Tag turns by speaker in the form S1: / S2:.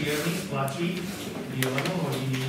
S1: čierny tlačí bielemu hodiny.